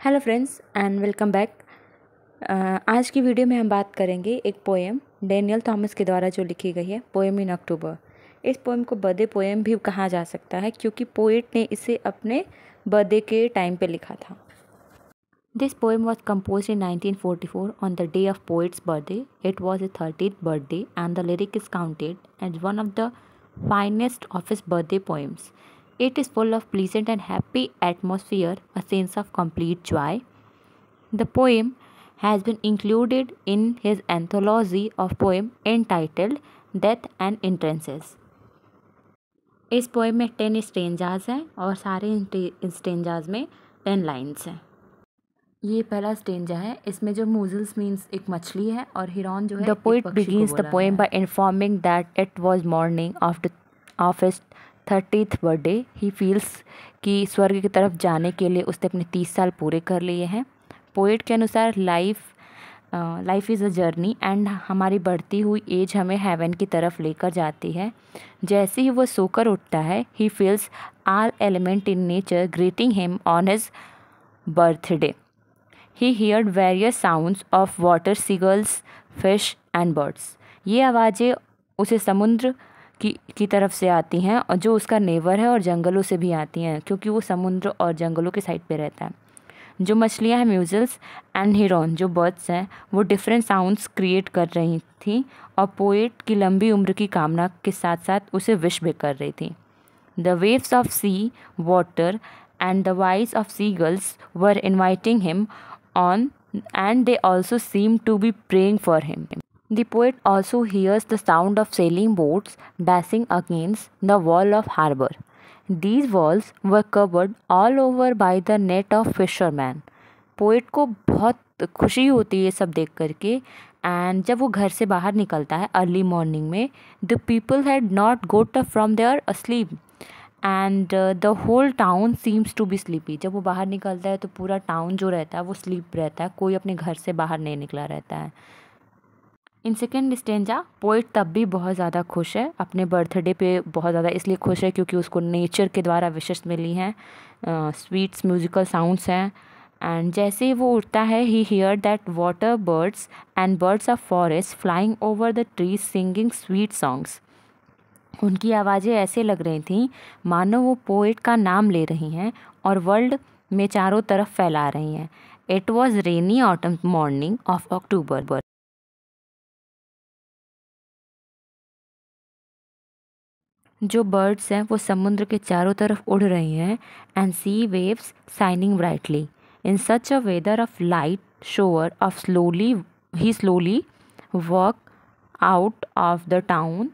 Hello friends and welcome back आज की video में हम बात करेंगे एक पोएम डेनियल थॉमस के द्वारा जो लिखी गई है पोएम इन अक्टूबर इस पोएम को बर्थडे पोएम भी कहा जा सकता है क्योंकि पोइट ने इसे अपने बर्थडे के टाइम पे लिखा था। This poem was compose in 1944 on the day of poet's birthday it was a thirtieth birthday and the lyric is counted as one of the finest of his birthday poems It is full of pleasant and happy atmosphere, a sense of complete joy. The poem has been included in his anthology of poem entitled Death and Entrances. इस poem में ten stanzas हैं और सारे stanzas में ten lines हैं ये पहला stanza है इसमें जो मूजल्स मीन्स एक मछली है और हिरॉन जो है the poet begins the poem by informing that it was morning of the of thirtieth birthday he feels कि स्वर्ग की तरफ़ जाने के लिए उसने अपने तीस साल पूरे कर लिए हैं। पोइट के अनुसार life life is a journey and हमारी बढ़ती हुई एज हमें हेवन की तरफ़ लेकर जाती है। जैसे ही वो सोकर उठता है he feels all element in nature greeting him on his birthday he heard various sounds of water seagulls fish and birds ये आवाज़ें उसे समुद्र की की तरफ़ से आती हैं और जो उसका नेवर है और जंगलों से भी आती हैं, क्योंकि वो समुद्र और जंगलों के साइड पे रहता है। जो मछलियाँ हैं म्यूजल्स एंड हिरोन जो बर्ड्स हैं, वो डिफरेंट साउंड्स क्रिएट कर रही थी और पोएट की लंबी उम्र की कामना के साथ साथ उसे विश भी कर रही थी। The waves of sea water and the voice of sea girls were inviting him on and they also seem to be praying for him The poet also hears the sound of sailing boats dashing against the wall of harbor. These walls were covered all over by the net of fishermen. Poet को बहुत खुशी होती है सब देख करके। And जब वो घर से बाहर निकलता है अर्ली मॉर्निंग में the people had not got up from their asleep and the whole town seems to be sleepy जब वो बाहर निकलता है तो पूरा टाउन जो रहता है वो स्लीप रहता है। कोई अपने घर से बाहर नहीं निकला रहता है। इन सेकेंड स्टेंजा पोइट तब भी बहुत ज़्यादा खुश है। अपने बर्थडे पे बहुत ज़्यादा इसलिए खुश है क्योंकि उसको नेचर के द्वारा विशेष मिली हैं। स्वीट्स म्यूज़िकल साउंड्स हैं। एंड जैसे ही वो उठता है he hear that water birds and birds of forest flying over the trees singing sweet songs उनकी आवाज़ें ऐसे लग रही थी, मानो वो पोइट का नाम ले रही हैं और वर्ल्ड में चारों तरफ़ फैला रही हैं। It was rainy autumn morning of October जो बर्ड्स हैं, वो समुद्र के चारों तरफ़ उड़ रही हैं and sea waves shining brightly in such a weather of light shore of slowly he slowly work out of the town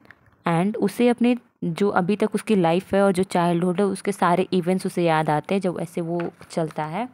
and उसे अपने जो अभी तक उसकी लाइफ है और जो चाइल्डहुड है, उसके सारे इवेंट्स उसे याद आते हैं, जब ऐसे वो चलता है।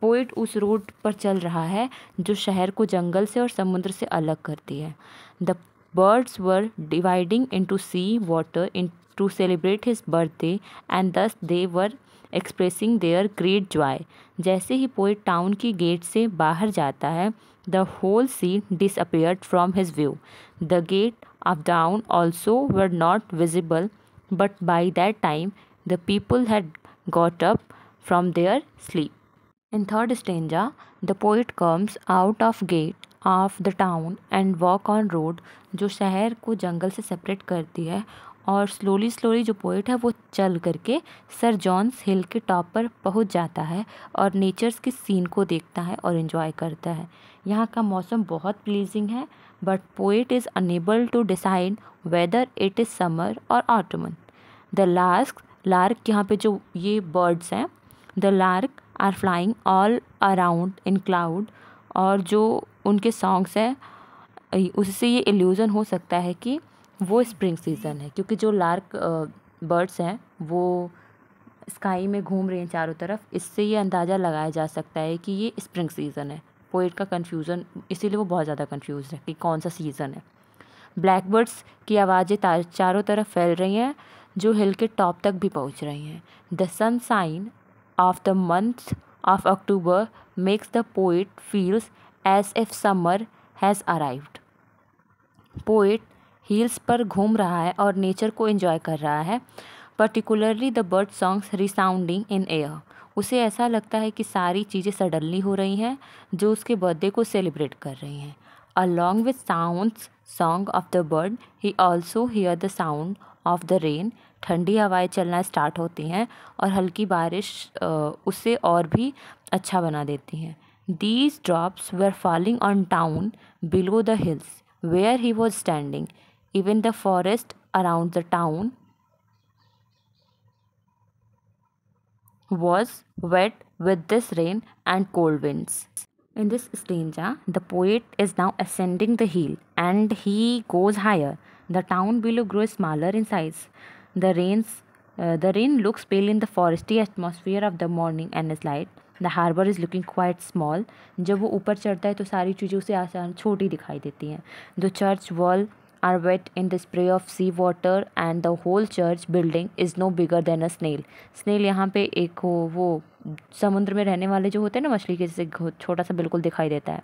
पोइट उस रोड पर चल रहा है, जो शहर को जंगल से और समुद्र से अलग करती है। The birds were dividing into sea water in, to celebrate his birthday and thus they were expressing their great joy जैसे ही पोइट टाउन की गेट से बाहर जाता है the whole sea disappeared from his view the gate of town also were not visible but by that time the people had got up from their sleep in third stanza the poet comes out of gate of the town and walk on road जो शहर को जंगल से separate करती है और slowly slowly जो poet है, वो चल करके सर जॉन्स हिल के टॉप पर पहुँच जाता है और नेचर्स की सीन को देखता है और इन्जॉय करता है। यहाँ का मौसम बहुत प्लीजिंग है but poet is unable to decide whether it is summer और ऑटमन द लार्क लार्क यहाँ पे जो ये बर्ड्स हैं the lark are flying all around in cloud और जो उनके सॉन्ग्स हैं उससे ये इल्यूज़न हो सकता है कि वो स्प्रिंग सीज़न है, क्योंकि जो लार्क बर्ड्स हैं, वो स्काई में घूम रहे हैं चारों तरफ़, इससे ये अंदाज़ा लगाया जा सकता है कि ये स्प्रिंग सीज़न है। पोइट का कन्फ्यूज़न इसीलिए वो बहुत ज़्यादा कन्फ्यूज़ है कि कौन सा सीज़न है। ब्लैक बर्ड्स की आवाज़ें चारों तरफ़ फैल रही हैं, जो हिल के टॉप तक भी पहुँच रही हैं। The sun shine of the month of October makes the poet feels as if summer has arrived poet hills पर घूम रहा है और नेचर को एंजॉय कर रहा है particularly the bird songs resounding in air उसे ऐसा लगता है कि सारी चीज़ें सडनली हो रही हैं, जो उसके बर्थडे को सेलिब्रेट कर रही हैं। Along with sounds song of the bird he also hear the sound of the rain ठंडी हवाएँ चलना स्टार्ट होती हैं और हल्की बारिश उसे और भी अच्छा बना देती हैं। These drops were falling on town below the hills where he was standing even the forest around the town was wet with this rain and cold winds in this stanza the poet is now ascending the hill and he goes higher the town below grow smaller in size The rains uh, the rain looks pale in the foresty atmosphere of the morning and is light. The harbour is looking quite small जब वो ऊपर चढ़ता है तो सारी चीज़ें उसे आसान छोटी दिखाई देती हैं the church wall are wet in the spray of sea water and the whole church building is no bigger than a snail snail यहाँ पे एक वो समुद्र में रहने वाले जो होते हैं ना मछली के जैसे छोटा सा बिल्कुल दिखाई देता है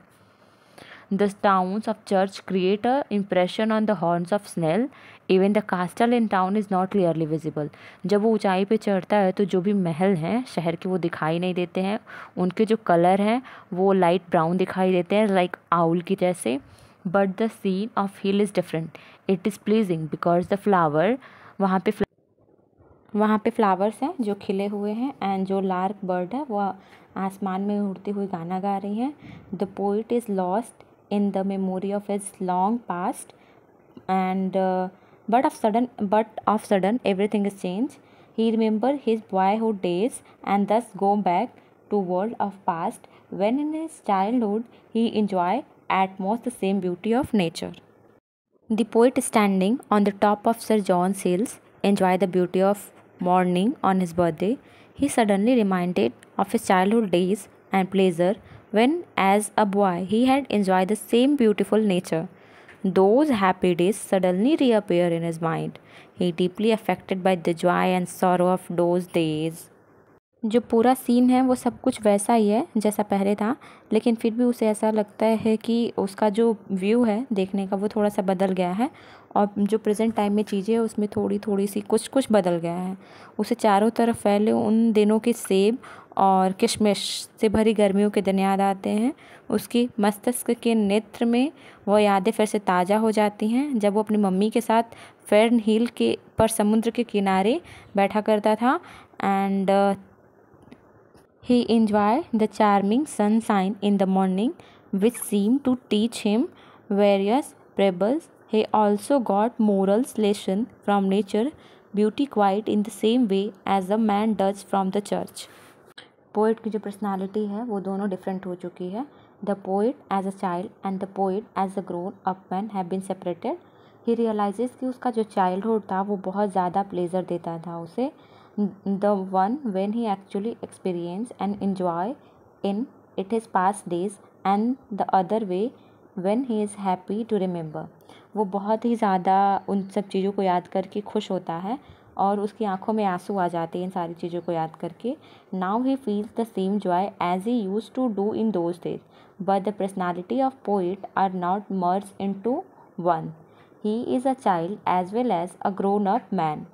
The towns of church create a impression on the horns of snail. Even the castle in town is not clearly visible. जब वो ऊंचाई पे चढ़ता है तो जो भी महल हैं, शहर के वो दिखाई नहीं देते हैं उनके जो कलर हैं, वो लाइट ब्राउन दिखाई देते हैं लाइक आउल की जैसे but the scene of hill is different it is pleasing because the flower वहाँ पे वहाँ पे फ्लावर्स हैं, जो खिले हुए हैं एंड जो लार्क बर्ड है वह आसमान में उड़ती हुई गाना गा रही हैं the poet is lost in the memory of his long past. And uh, but of sudden but of sudden everything is changed. He remember his boyhood days and thus go back to world of past when in his childhood he enjoy at most the same beauty of nature. The poet standing on the top of sir john's hills enjoy the beauty of morning on his birthday. He suddenly reminded of his childhood days and pleasure when as a boy he had enjoyed the same beautiful nature. Those happy days suddenly reappear in his mind. He deeply affected by the joy and sorrow of those days. जो पूरा scene है, वो सब कुछ वैसा ही है, जैसा पहले था। लेकिन फिर भी उसे ऐसा लगता है कि उसका जो व्यू है देखने का, वो थोड़ा सा बदल गया है। और जो प्रेजेंट टाइम में चीज़ें हैं, उसमें थोड़ी थोड़ी सी कुछ कुछ बदल गया है। उसे चारों तरफ़ फैले उन दिनों के सेब और किशमिश से भरी गर्मियों के दिन याद आते हैं। उसकी मस्तिष्क के नेत्र में वो यादें फिर से ताज़ा हो जाती हैं। जब वो अपनी मम्मी के साथ फेरन हिल के पर समुद्र के किनारे बैठा करता था and He enjoyed the charming sunshine in the morning, which seemed to teach him various parables. He also got morals lesson from nature, beauty quite in the same way as a man does from the church. Poet की जो personality है वो दोनों different हो चुकी है the poet as a child and the poet as a grown up man have been separated he realises कि उसका जो चाइल्डहुड था वो बहुत ज़्यादा प्लेजर देता था उसे the one when he actually experience and enjoy in it his past days and the other way when he is happy to remember. वो बहुत ही ज़्यादा उन सब चीज़ों को याद करके खुश होता है और उसकी आँखों में आँसू आ जाते हैं इन सारी चीज़ों को याद करके। Now he feels the same joy as he use to do in those days but the personality of poet are not merge into one he is a child as well as a grown up man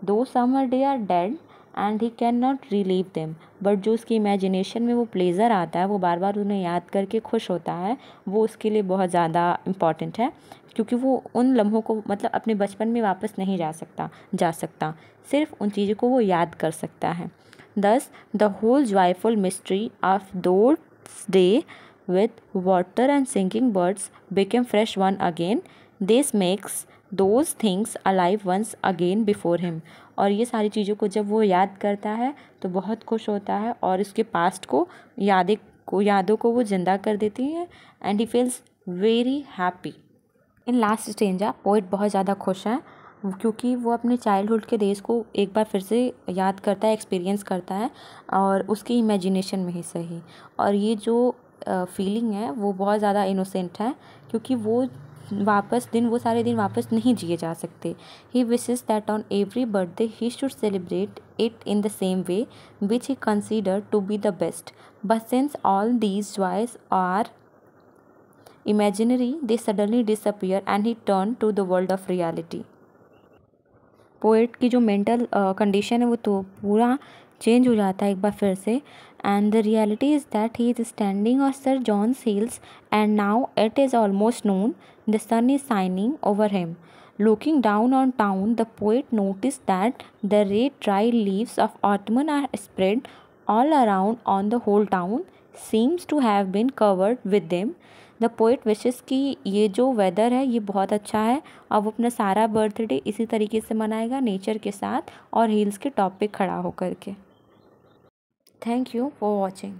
though summer day are dead and he can not relive them but जो उसकी imagination में वो pleasure आता है, वो बार बार उन्हें याद करके खुश होता है, वो उसके लिए बहुत ज़्यादा इंपॉर्टेंट है, क्योंकि वो उन लम्हों को मतलब अपने बचपन में वापस नहीं जा सकता जा सकता। सिर्फ़ उन चीज़ों को वो याद कर सकता है। Thus the whole joyful mystery of those day with water and singing birds became fresh one again this makes those things alive once again before him और ये सारी चीज़ों को जब वो याद करता है तो बहुत खुश होता है और उसके पास्ट को, यादें को, यादों को वो ज़िंदा कर देती है and he feels very happy in last stanza poet बहुत ज़्यादा खुश है, क्योंकि वो अपने चाइल्डहुड के डेज़ को एक बार फिर से याद करता है एक्सपीरियंस करता है और उसकी इमेजिनेशन में ही सही। और ये जो फीलिंग है, वो बहुत ज़्यादा इनोसेंट है, क्योंकि वो वापस दिन, वो सारे दिन वापस नहीं जिए जा सकते। He wishes that on every birthday he should celebrate it in the same way which he consider to be the best but since all these joys are imaginary they suddenly disappear and he turn to the world of reality poet की जो mental condition है वो तो पूरा change हो जाता है एक बार फिर से। And the reality is that he is standing on Sir John seals and now it is almost noon the sun is shining over him Looking down on town, the poet noticed that the red dry leaves of autumn are spread all around on the whole town, seems to have been covered with them. The poet wishes कि ये जो weather है ये बहुत अच्छा है और वो अपना सारा बर्थडे इसी तरीके से मनाएगा नेचर के साथ और हिल्स के टॉप पे खड़ा होकर के थैंक यू फॉर वॉचिंग